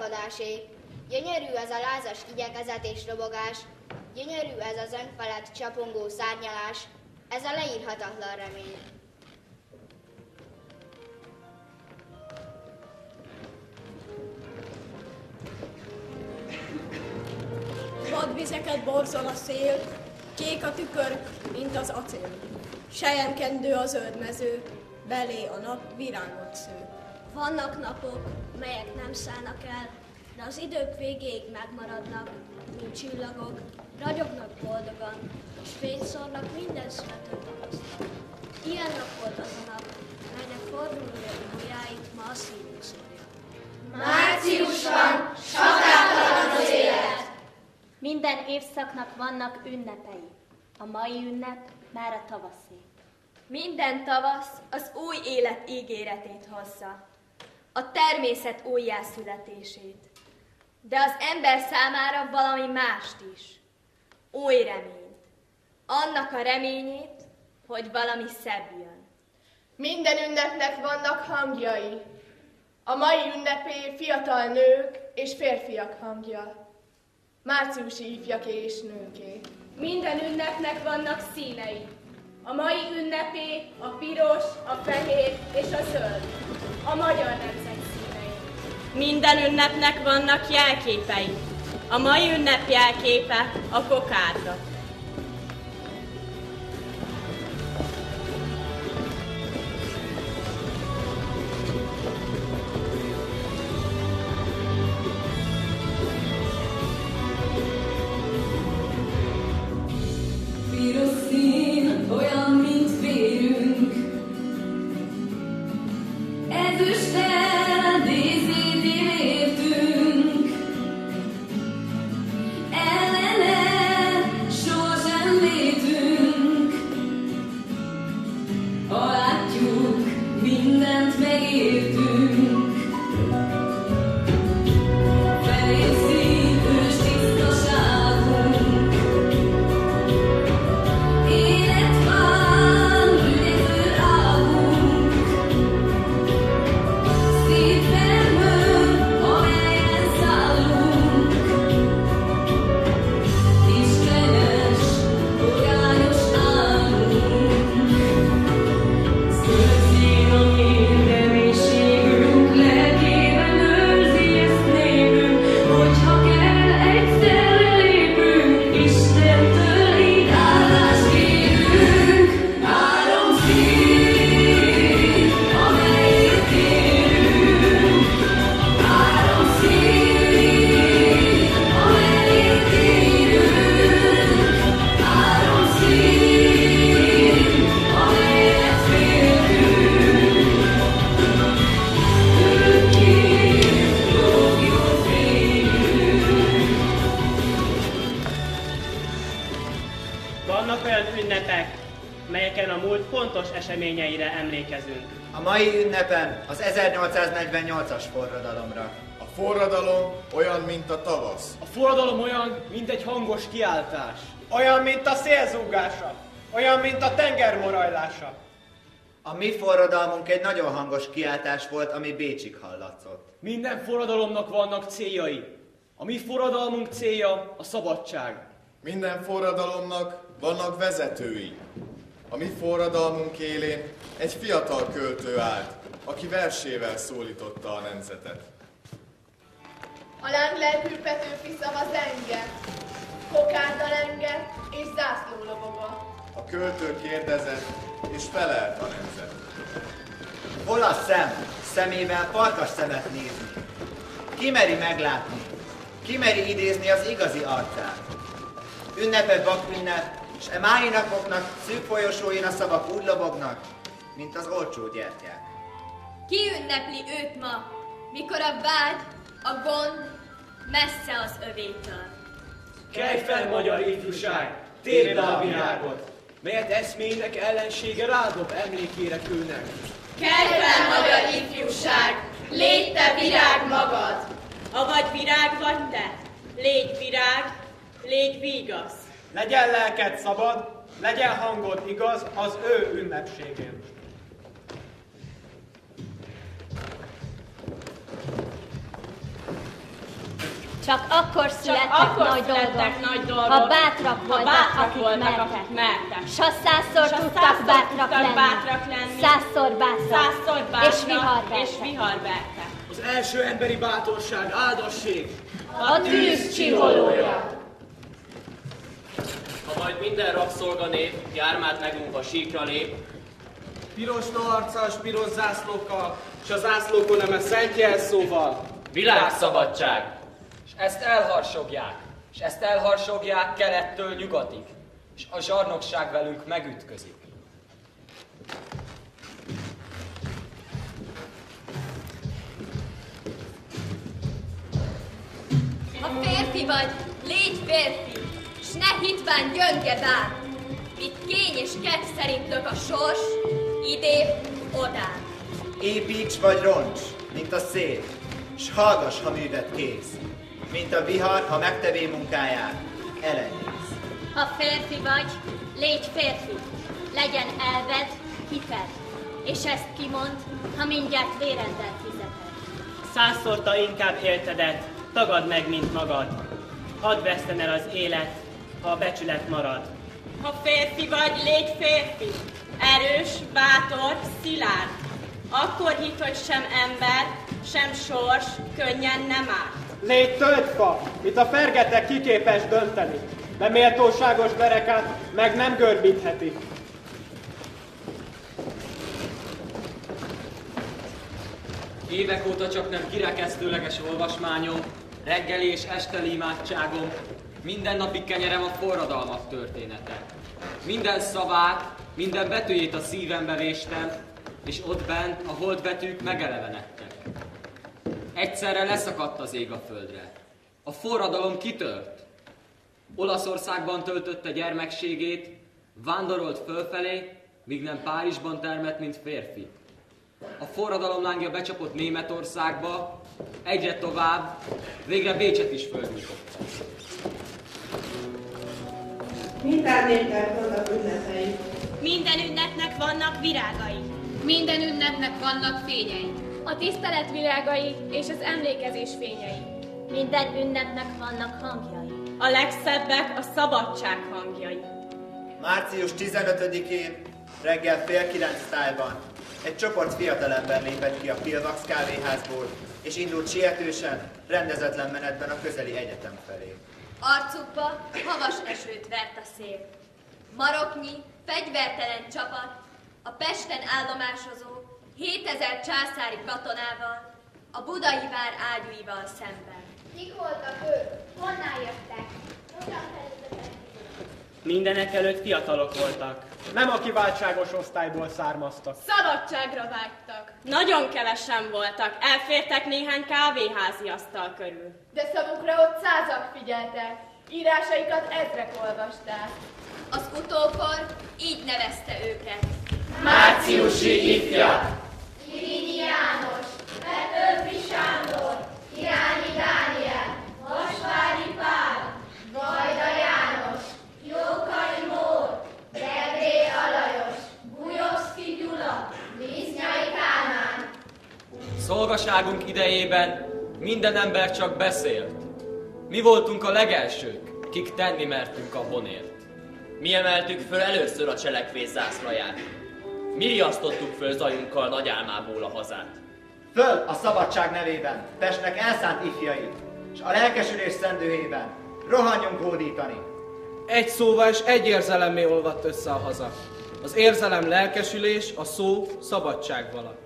bizakodásé. Gyönyörű ez a lázas igyekezet és robogás, gyönyörű ez az önfelett csapongó szárnyalás, ez a leírhatatlan remény. Vadvizeket borzol a szél, kék a tükör, mint az acél. Sejemkendő a zöld mező, belé a nap virágot sző. Vannak napok, melyek nem szállnak el, de az idők végéig megmaradnak, mint csillagok, ragyognak boldogan, és fényszornak minden születő tapasztal. Ilyen nap volt az a nap, melynek fordulója ujjáit ma a szívünk szórja. Március van, sakátlan az élet! Minden évszaknak vannak ünnepei. A mai ünnep már a tavaszé. Minden tavasz az új élet ígéretét hozza, a természet újjászületését, de az ember számára valami mást is, új reményt, annak a reményét, hogy valami szebb jön. Minden ünnepnek vannak hangjai. A mai ünnepé fiatal nők és férfiak hangja. Márciusi ifjaké és nőké. Minden ünnepnek vannak színei. A mai ünnepé a piros, a fehér és a zöld. A magyar nemzet színei. Minden ünnepnek vannak jelképei. A mai ünnep jelképe a kokárda. Szélzúgása. Olyan, mint a tenger morajlása. A mi forradalmunk egy nagyon hangos kiáltás volt, ami Bécsig hallatszott. Minden forradalomnak vannak céljai. A mi forradalmunk célja a szabadság. Minden forradalomnak vannak vezetői. A mi forradalmunk élén egy fiatal költő állt, aki versével szólította a nemzetet. A láng lelkű Petőfi szava zenge, kokárda lenge és zászló loboga. A költő kérdezett, és felelt a nemzet. Hol a szem? Szemével farkas szemet nézni. Ki meri meglátni? Ki meri idézni az igazi arcát? Ünnepe vakünnep, s e mái napoknak szűk folyosóin a szavak úgy lobognak, mint az olcsó gyertyák. Ki ünnepli őt ma, mikor a vágy, a gond messze az övétől? Kelj fel, magyar ifjúság, térd a virágot, melyet eszmének ellensége rádob emlékére kőnek. Kelj fel, magyar ifjúság, légy te virág magad! Avagy virág vagy te, légy virág, légy vígasz. Legyen lelked szabad, legyen hangod igaz az ő ünnepségén. Csak akkor születtek, akkor nagy, születtek dolgok, nagy dolgok, ha bátrak ha voltak, bátrak akik, voltak, mertek. akik mertek. S ha százszor S ha tudtak százszor bátrak, tudtak lenni, bátrak lenni, százszor bátrak, Százszor bátrak, és vihar és viharverte. Az első emberi bátorság, áldassék! A tűz csiholója. Ha majd minden rabszolga nép gyármát megunva síkra lép, Piros noharcas, piros zászlókkal, s a zászlókon nem a szent jelszóval. világszabadság! Ezt elharsogják, és ezt elharsogják kelettől nyugatig, és a zsarnokság velünk megütközik. Ha férfi vagy, légy férfi, s ne hitván gyönge bár. Mit kény és kedv szerint lök a sors, idév, odán. Építs vagy roncs, mint a szél, s hallgass, ha művet kész, mint a vihar, ha megtevé munkáját, elenyész. Ha férfi vagy, légy férfi, legyen elved, hited, és ezt kimond, ha mindjárt vérendel fizeted. Százszorta inkább éltedet, tagad meg, mint magad. Hadd veszten el az élet, ha a becsület marad. Ha férfi vagy, légy férfi, erős, bátor, szilárd. Akkor hit, hogy sem ember, sem sors könnyen nem árt. Légy töltfa, mit a fergetek kiképes dönteni, de méltóságos berekát meg nem görbítheti. Évek óta csak nem kirekesztőleges olvasmányom, reggeli és esteli imádságom, mindennapi kenyerem a forradalmak története. Minden szavát, minden betűjét a szívembe véstem, és ott bent a holdbetűk megelevenedtek. Egyszerre leszakadt az ég a földre. A forradalom kitört. Olaszországban töltötte gyermekségét, vándorolt fölfelé, míg nem Párizsban termett, mint férfi. A forradalom lángja becsapott Németországba, egyre tovább, végre Bécset is földnyitotta. Minden népnek vannak ünnepei. Minden ünnepnek vannak virágai. Minden ünnepnek vannak fényei. A tisztelet virágai és az emlékezés fényei. Minden ünnepnek vannak hangjai. A legszebbek a szabadság hangjai. Március 15-én reggel fél kilenc tájban egy csoport fiatalember lépett ki a Pilvax kávéházból, és indult sietősen, rendezetlen menetben a közeli egyetem felé. Arcukba havas esőt vert a szél. Maroknyi, fegyvertelen csapat, a Pesten állomásozó 7000 császári katonával, a budai vár ágyúival szemben. Kik voltak ők? Honnan jöttek? Mindenek előtt fiatalok voltak. Nem a kiváltságos osztályból származtak. Szabadságra vágytak. Nagyon kevesen voltak, elfértek néhány kávéházi asztal körül. De szavukra ott százak figyeltek, írásaikat ezrek olvasták. Az utókor így nevezte őket. Márciusi ifjak! Irinyi János, Petőfi Sándor, Irányi Dániel, Vasvári Pál, Vajda János, Jókai Mór, Debré Alajos, Bujovszki Gyula, Víznyai Kálmán. Szolgaságunk idejében minden ember csak beszélt. Mi voltunk a legelsők, kik tenni mertünk a honért. Mi emeltük föl először a cselekvés zászlaját. Mi riasztottuk föl zajunkkal nagy álmából a hazát. Föl a szabadság nevében, Pestnek elszánt ifjait, és a lelkesülés szendőjében rohanjunk hódítani. Egy szóval és egy érzelemmé olvadt össze a haza. Az érzelem lelkesülés, a szó szabadság vala.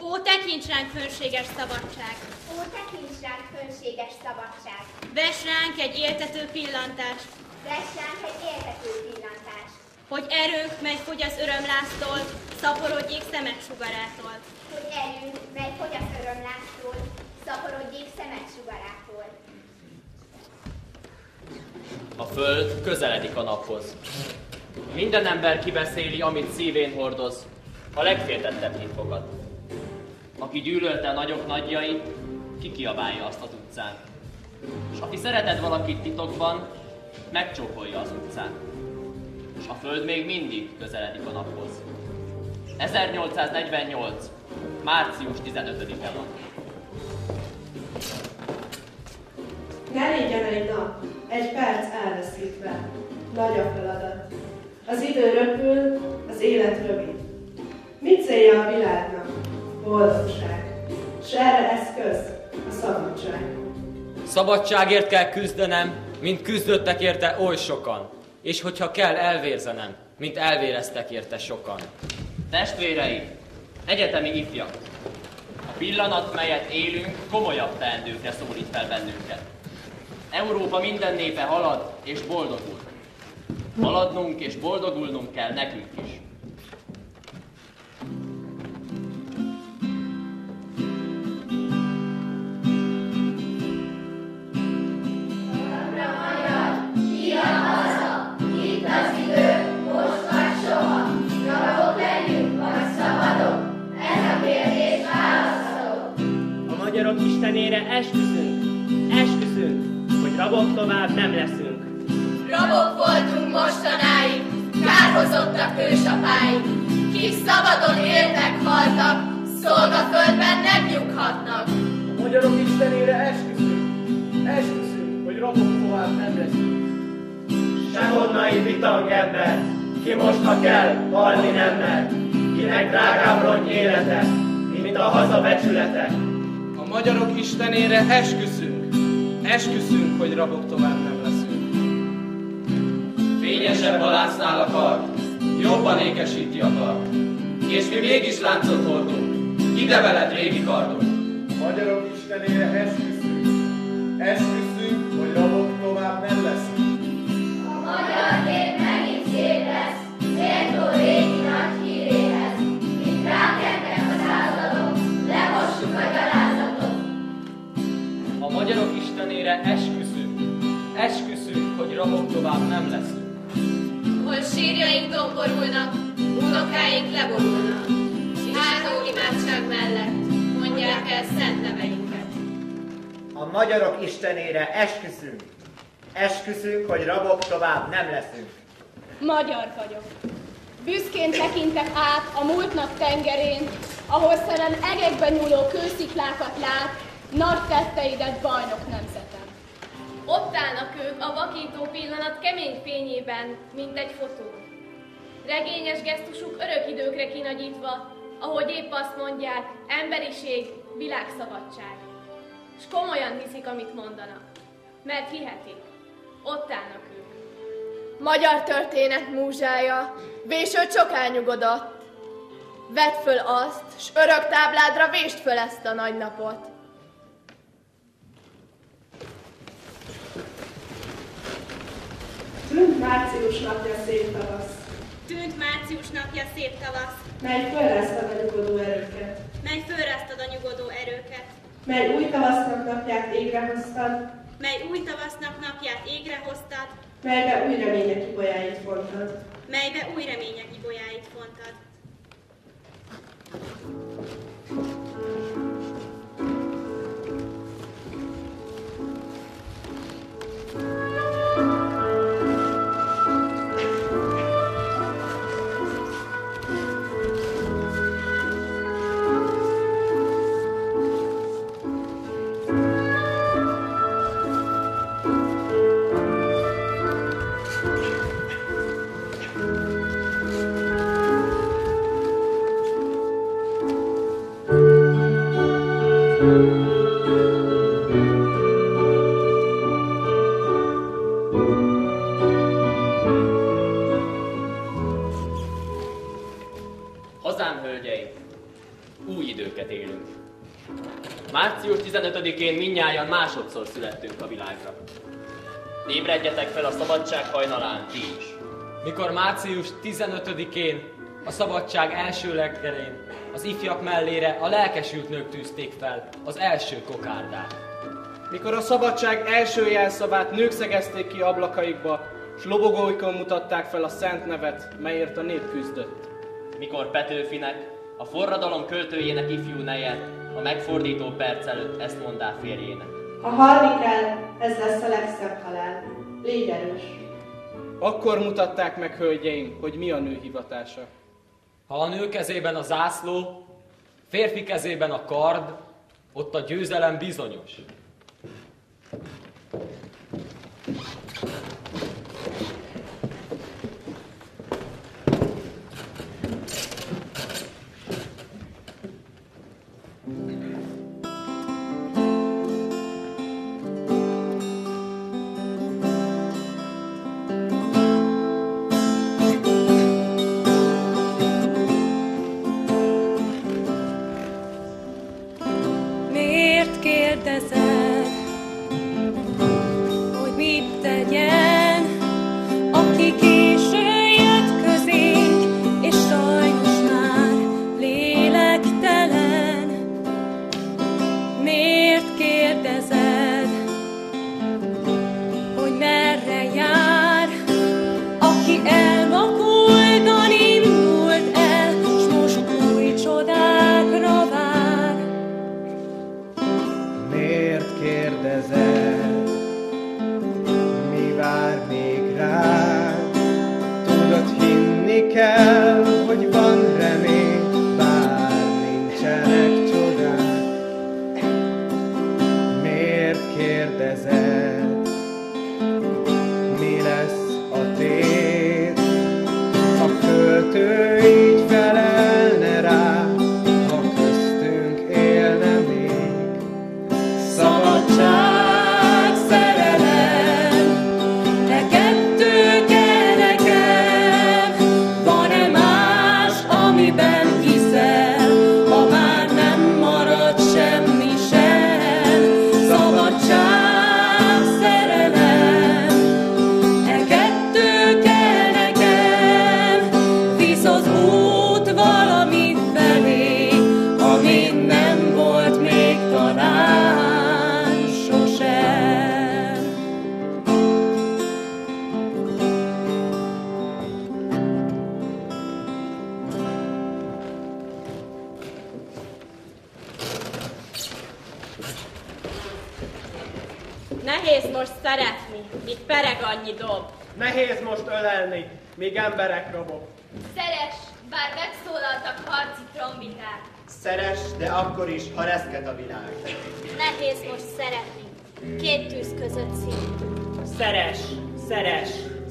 Ó, tekints ránk fönséges szabadság! Ó, tekints ránk fönséges szabadság! Vess ránk egy éltető pillantást! Vess ránk egy éltető pillantást! Hogy erőnk, mely fogy az örömláztól, szaporodjék szemek sugarától. Hogy erőnk, mely fogy az örömlástól, szaporodjék szemed sugarától. A föld közeledik a naphoz. Minden ember kibeszéli, amit szívén hordoz, a legféltettebb hit fogad. Aki gyűlölte a nagyok nagyjait, kikiabálja azt az utcán. És aki szereted valakit titokban, megcsókolja az utcán. És a föld még mindig közeledik a naphoz. 1848. március 15-e van. Ne légyen egy nap, egy perc elveszítve. Nagy a feladat. Az idő röpül, az élet rövid. Mit célja a világnak? Boldogság. S erre eszköz a szabadság. Szabadságért kell küzdenem, mint küzdöttek érte oly sokan. És hogyha kell elvérzenem, mint elvéreztek érte sokan. Testvéreim, egyetemi ifjak, a pillanat, melyet élünk, komolyabb teendőkre szólít fel bennünket. Európa minden népe halad és boldogul. Haladnunk és boldogulnunk kell nekünk is. Esküszünk, esküszünk, hogy rabok tovább nem leszünk. Rabok voltunk mostanáig, kárhozottak ősapáink, kik szabadon éltek, haltak, szolgaföldben nem nyughatnak. A magyarok istenére esküszünk, esküszünk, hogy rabok tovább nem leszünk. Sehonnan indítank ember, ki most ha kell, halni nem mer, kinek drágább rongy élete, mint a haza becsülete. Magyarok istenére esküszünk, esküszünk, hogy rabok tovább nem leszünk. Fényesebb a lánznál a kard, jobban ékesíti a kard. És mi mégis láncot hordunk, ide veled régi kardunk. Magyarok istenére esküszünk, esküszünk, istenére esküszünk, esküszünk, hogy rabok tovább nem leszünk. Hol sírjaink domborulnak, unokáink leborulnak. Háló imádság mellett mondják el szent neveinket. A magyarok istenére esküszünk. Esküszünk, hogy rabok tovább nem leszünk. Magyar vagyok. Büszkén tekintek át a múltnak tengerén, ahol szeren egekben nyúló kősziklákat lát, nagy tetteidet bajnok nemzetem. Ott állnak ők a vakító pillanat kemény fényében, mint egy fotó. Regényes gesztusuk örök időkre kinagyítva, ahogy épp azt mondják, emberiség, világszabadság. És komolyan hiszik, amit mondanak, mert hihetik. Ott állnak ők. Magyar történet múzsája, vésőt sok elnyugodott. Vedd föl azt, s örök tábládra vésd föl ezt a nagy napot. Tűnt március napja szép tavasz, Tűnt március napja szép tavasz, mely fölráztad a nyugodó erőket, mely fölráztad a nyugodó erőket, mely új tavasznak napját égre hoztad, mely új tavasznak napját égre hoztad, melybe új remények ibolyáit fontad. melybe új remények ibolyáit fontad. Hazám 25-én minnyáján másodszor születtünk a világra. Ébredjetek fel a szabadság hajnalán, ti is. Mikor március 15-én a szabadság első leggerén az ifjak mellére a lelkesült nők tűzték fel az első kokárdát. Mikor a szabadság első jelszavát nők szegezték ki ablakaikba, s lobogóikon mutatták fel a szent nevet, melyért a nép küzdött. Mikor Petőfinek, a forradalom költőjének ifjú neje a megfordító perc előtt ezt mondá férjének. Ha halni kell, ez lesz a legszebb halál. Légy erős. Akkor mutatták meg, hölgyeim, hogy mi a nő hivatása. Ha a nő kezében a zászló, férfi kezében a kard, ott a győzelem bizonyos. cat. Nehéz most szeretni, míg pereg annyi dob. Nehéz most ölelni, míg emberek robok. Szeres, bár megszólaltak harci trombiták. Szeres, de akkor is, ha reszket a világ. Nehéz most szeretni. Két tűz között szívni. Szeres, szeres,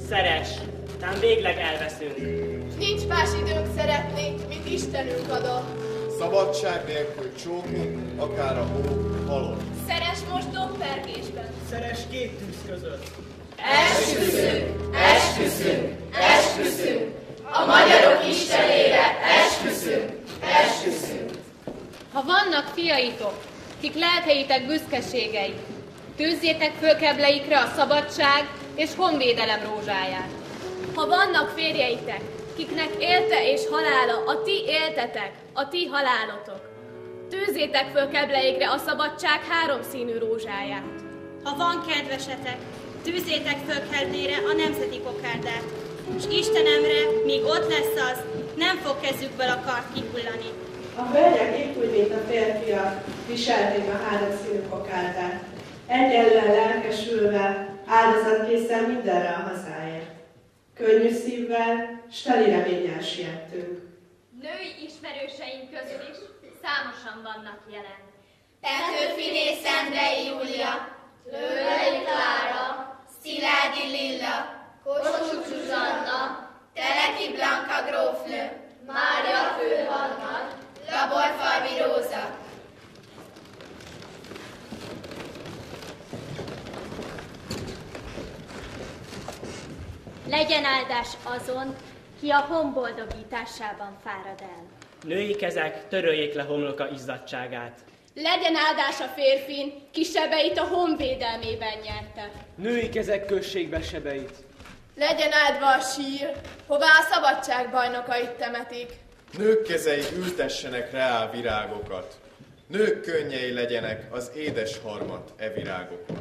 szeres, tám végleg elveszünk. Nincs más időnk szeretni, mint Istenünk adott. Szabadság nélkül csókunk, akár a hó halott. Szeres most dobpergésben. Szeres két tűz között. Esküszünk, esküszünk, esküszünk, a magyarok istenére esküszünk, esküszünk. Ha vannak fiaitok, kik lelkeitek büszkeségei, tűzzétek föl kebleikre a szabadság és honvédelem rózsáját. Ha vannak férjeitek, kiknek élte és halála a ti éltetek, a ti halálotok, tűzzétek föl kebleikre a szabadság háromszínű rózsáját. Ha van kedvesetek, tűzzétek föl kedvére a nemzeti kokárdát, és Istenemre, míg ott lesz az, nem fog kezükből a kart kihullani. A hölgyek épp úgy, mint a férfiak, viselték a háromszínű kokárdát. Egyenlően lelkesülve, áldozatkészen mindenre a hazáért. Könnyű szívvel, s teli reménnyel siettünk. Női ismerőseink közül is számosan vannak jelen. Petőfiné Szendrei Júlia, Lőlei Klára, Szilágyi Lilla, Kossuth Zsuzsanna, Teleki Blanka grófnő, Mária főhadnagy, Laborfalvi Róza. Legyen áldás azon, ki a honboldogításában fárad el. Női kezek töröljék le homloka izzadságát. Legyen áldás a férfin, ki sebeit a honvédelmében nyerte. Női kezek kössék be sebeit. Legyen áldva a sír, hová a szabadság bajnokait temetik. Nők kezei ültessenek reál virágokat. Nők könnyei legyenek az édes harmat e virágokon.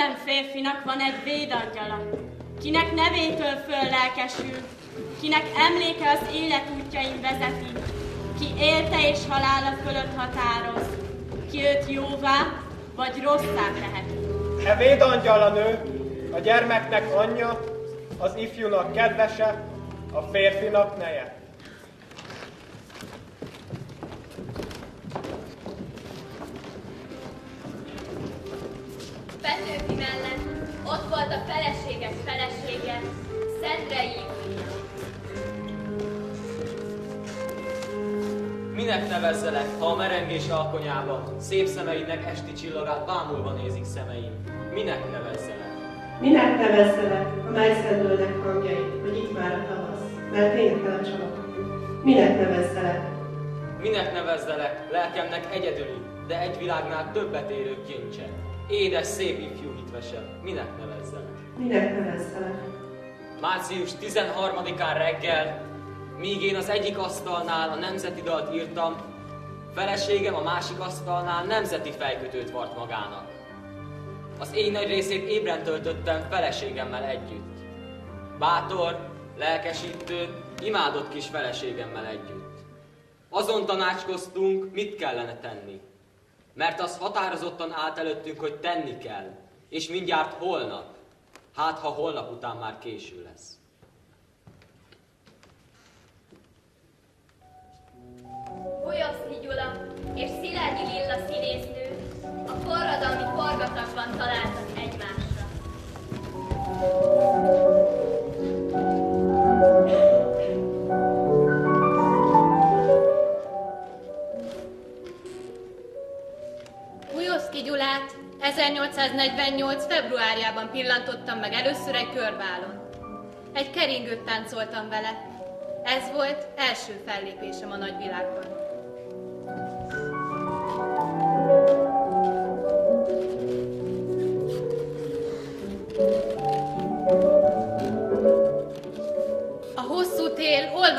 Minden férfinak van egy védangyala, kinek nevétől föllelkesül, kinek emléke az életútjain vezeti, ki élte és halála fölött határoz, ki őt jóvá vagy rosszá teheti. E védangyal a nő, a gyermeknek anyja, az ifjúnak kedvese, a férfinak neje. Nevezzelek, ha a merengés alkonyába szép szemeidnek esti csillagát bámulva nézik szemeim? Minek nevezzelek? Minek nevezzelek, ha megszendülnek hangjai, hogy itt már a tavasz, mert énekel a csalak. Minek nevezzelek, Minek nevezzelek lelkemnek egyedüli, de egy világnál többet érő kincse? Édes, szép ifjú hitvese, minek nevezzelek? minek nevezzelek, Március 13-án reggel, míg én az egyik asztalnál a nemzeti dalt írtam, feleségem a másik asztalnál nemzeti fejkötőt vart magának. Az én nagy részét ébren töltöttem feleségemmel együtt. Bátor, lelkesítő, imádott kis feleségemmel együtt. Azon tanácskoztunk, mit kellene tenni. Mert az határozottan állt előttünk, hogy tenni kell, és mindjárt holnap. Hát, ha holnap után már késő lesz. Bolyovszki Gyula és Szilágyi Lilla színésznő a forradalmi forgatagban találtak egymásra. Újoszki Gyulát 1848. februárjában pillantottam meg először egy körválon. Egy keringőt táncoltam vele. Ez volt első fellépésem a nagyvilágban.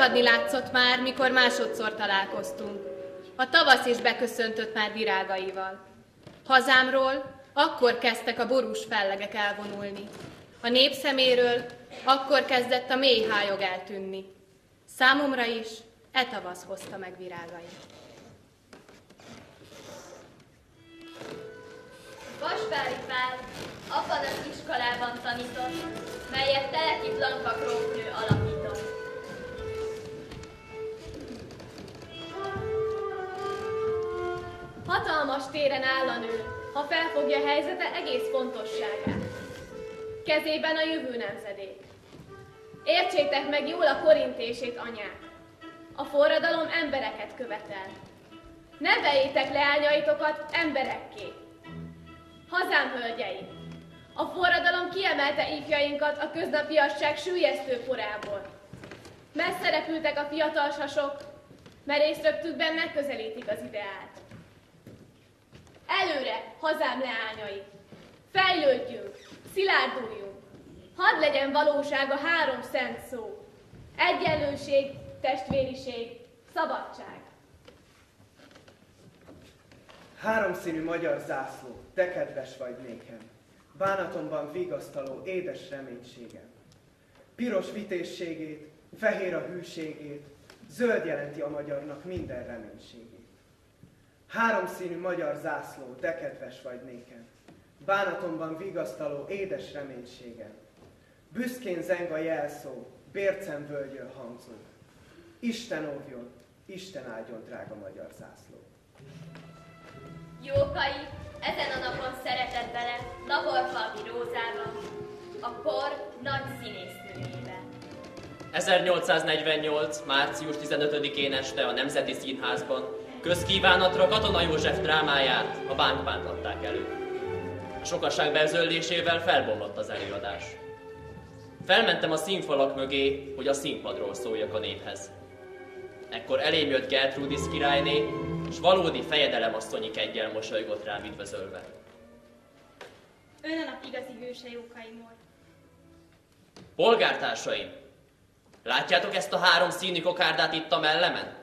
Olvadni látszott már, mikor másodszor találkoztunk. A tavasz is beköszöntött már virágaival. Hazámról akkor kezdtek a borús fellegek elvonulni. A nép szeméről akkor kezdett a mély hájog eltűnni. Számomra is e tavasz hozta meg virágait. Vasvári Pál abban az iskolában tanított, melyet Teleki Blanka grófnő alapított. Hatalmas téren áll a nő, ha felfogja helyzete egész fontosságát. Kezében a jövő nemzedék. Értsétek meg jól a korintését, anyák. A forradalom embereket követel. Neveljétek leányaitokat emberekké. Hazám hölgyei! A forradalom kiemelte ifjainkat a köznapiasság sűjesztő porából. Messze repültek a fiatal sasok, merészrögtükben megközelítik az ideát. Előre, hazám leányai! Fejlődjünk, szilárduljunk! Hadd legyen valóság a három szent szó. Egyenlőség, testvériség, szabadság. Háromszínű magyar zászló, de kedves vagy nékem. Bánatomban vigasztaló, édes reménységem. Piros vitézségét, fehér a hűségét, zöld jelenti a magyarnak minden reménységét. Háromszínű magyar zászló, de kedves vagy nékem. Bánatomban vigasztaló, édes reménységem. Büszkén zeng a jelszó, bércem völgyön hangzó. Isten óvjon, Isten áldjon, drága magyar zászló. Jókai, ezen a napon szeretett bele Laborfalvi Rózában, a kor nagy színésznőjébe. 1848. március 15-én este a Nemzeti Színházban közkívánatra Katona József drámáját a bánkbánt adták elő. A sokaság bezöllésével felbomlott az előadás. Felmentem a színfalak mögé, hogy a színpadról szóljak a néphez. Ekkor elém jött Gertrudis királyné, és valódi fejedelemasszonyi keggyel mosolygott rám üdvözölve. Ön a nap igazi hőse, Jókai Mór. Polgártársaim, látjátok ezt a három színű kokárdát itt a mellemen?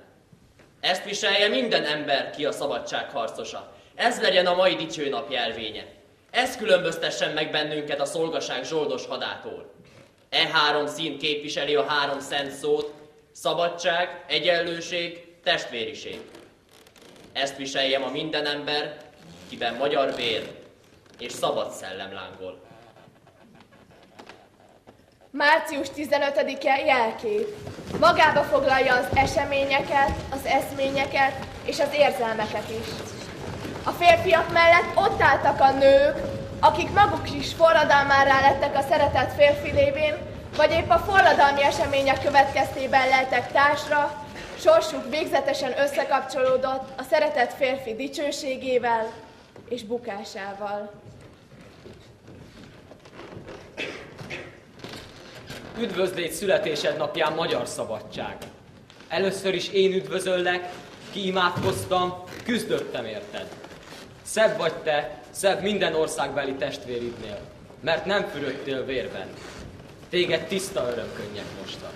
Ezt viselje minden ember, ki a szabadság harcosa. Ez legyen a mai dicső nap jelvénye. Ez különböztessen meg bennünket a szolgaság zsoldos hadától. E három szín képviseli a három szent szót, szabadság, egyenlőség, testvériség. Ezt viseljem a minden ember, kiben magyar vér és szabad szellem lángol. Március 15-e jelkép. Magába foglalja az eseményeket, az eszményeket és az érzelmeket is. A férfiak mellett ott álltak a nők, akik maguk is forradalmárá lettek a szeretett férfi lévén, vagy épp a forradalmi események következtében leltek társra, sorsuk végzetesen összekapcsolódott a szeretett férfi dicsőségével és bukásával. Üdvözlégy születésed napján magyar szabadság. Először is én üdvözöllek, ki imádkoztam, küzdöttem érted. Szebb vagy te, szebb minden országbeli testvéridnél, mert nem fürödtél vérben. Téged tiszta örömkönnyek mostak.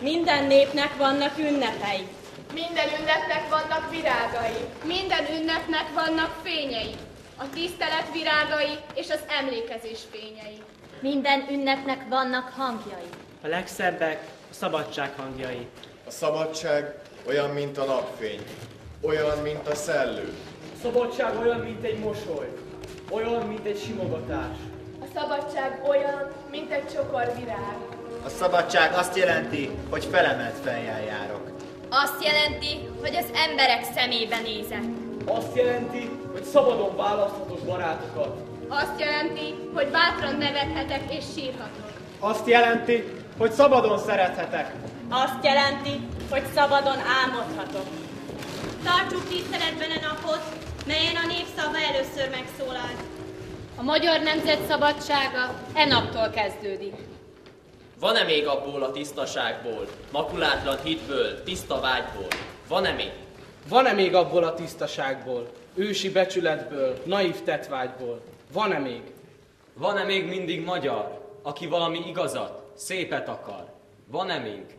Minden népnek vannak ünnepei. Minden ünnepnek vannak virágai. Minden ünnepnek vannak fényei. A tisztelet virágai és az emlékezés fényei. Minden ünnepnek vannak hangjai. A legszebbek a szabadság hangjai. A szabadság olyan, mint a napfény, olyan, mint a szellő. A szabadság olyan, mint egy mosoly, olyan, mint egy simogatás. A szabadság olyan, mint egy csokor virág. A szabadság azt jelenti, hogy felemelt fejjel járok. Azt jelenti, hogy az emberek szemébe nézek. Azt jelenti, hogy szabadon választhatok barátokat. Azt jelenti, hogy bátran nevethetek és sírhatok. Azt jelenti, hogy szabadon szerethetek. Azt jelenti, hogy szabadon álmodhatok. Tartsuk tiszteletben a napot, melyen a népszava először megszólalt. A magyar nemzet szabadsága e naptól kezdődik. Van-e még abból a tisztaságból, makulátlan hitből, tiszta vágyból? Van-e még? Van-e még abból a tisztaságból, ősi becsületből, naív tetvágyból? Van-e még? Van-e még mindig magyar, aki valami igazat, szépet akar? Van-e még?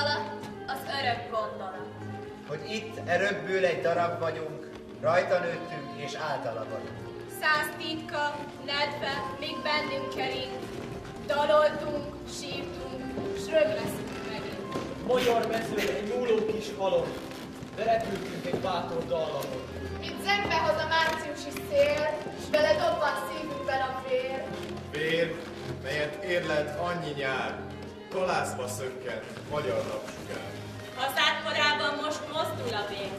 Alatt az örök gondolat. Hogy itt e rögből egy darab vagyunk, rajta nőttünk és általa vagyunk. Száz titka, nedve, még bennünk kering. Daloltunk, sírtunk, s rög leszünk megint. Magyar mezőn egy nyúló kis halom, de repültünk egy bátor dallamon. Mint zembe hoz a márciusi szél, s vele dobban szívünkben a vér. Vér, melyet érlelt annyi nyár, kalászba szökkent magyar napsugár. Hazád korában most mozdul a vér,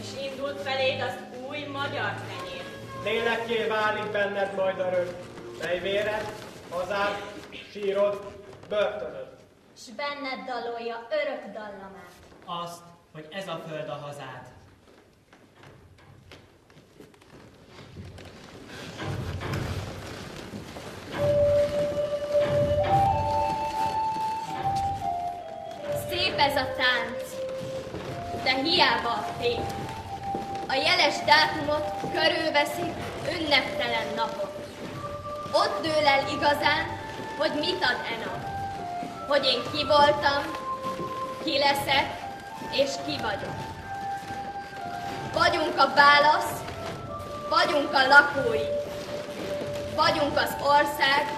és indult feléd az új magyar tenyér. Lélekké válik benned majd a rög, mely véred, hazád, sírod, börtönöd. S benned dalolja örök dallamát. Azt, hogy ez a föld a hazád. Szép ez a tánc, de hiába a fény. A jeles dátumot körülveszik ünneptelen napok. Ott dől el igazán, hogy mit ad e nap. Hogy én ki voltam, ki leszek, és ki vagyok. Vagyunk a válasz, vagyunk a lakói. Vagyunk az ország,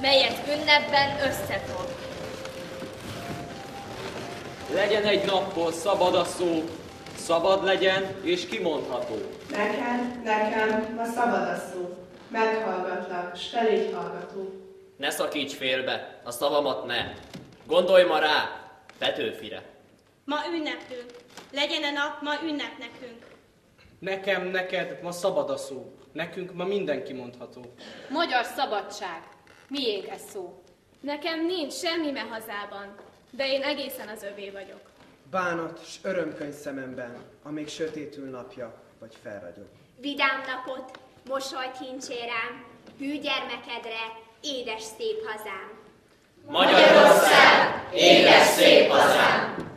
melyet ünnepben összefog. Legyen egy nappal szabad a szó, szabad legyen és kimondható. Neked, nekem ma szabad a szó. Meghallgatlak, s te légy hallgató. Ne szakíts félbe, a szavamat ne. Gondolj ma rá, Petőfire. Ma ünnepünk. Legyen a nap ma ünnep nekünk. Nekem, neked ma szabad a szó. Nekünk ma mindenki mondható. Magyar szabadság. Miénk ez szó. Nekem nincs semmi me hazában, de én egészen az övé vagyok. Bánat s örömkönyv szememben, amíg sötétül napja, vagy felragyog. Vidám napot, mosolyt hincsél rám, hű gyermekedre, édes szép hazám. Magyarország, édes szép hazám!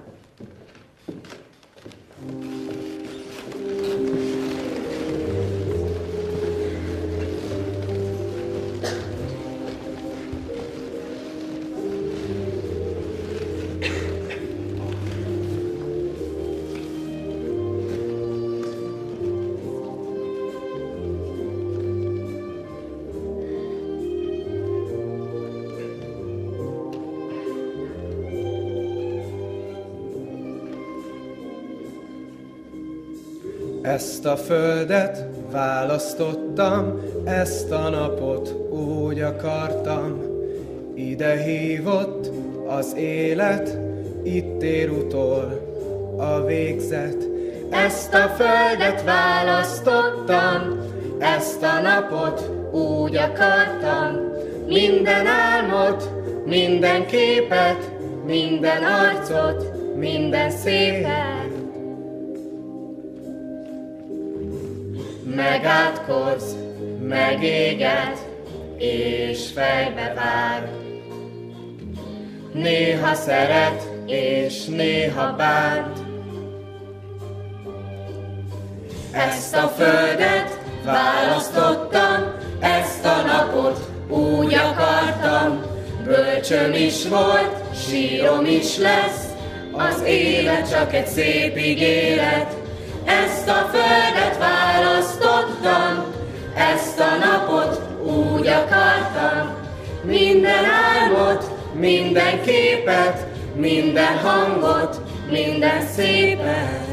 Ezt a földet választottam, ezt a napot úgy akartam. Ide hívott az élet, itt ér utol a végzet. Ezt a földet választottam, ezt a napot úgy akartam. Minden álmot, minden képet, minden arcot, minden szépet. Megátkoz, megéget, és fejbe vág. Néha szeret, és néha bánt. Ezt a földet választottam, ezt a napot úgy akartam. Bölcsöm is volt, sírom is lesz, az élet csak egy szép ígéret, ezt a földet választottam, ezt a napot úgy akartam. Minden álmot, minden képet, minden hangot, minden szépet.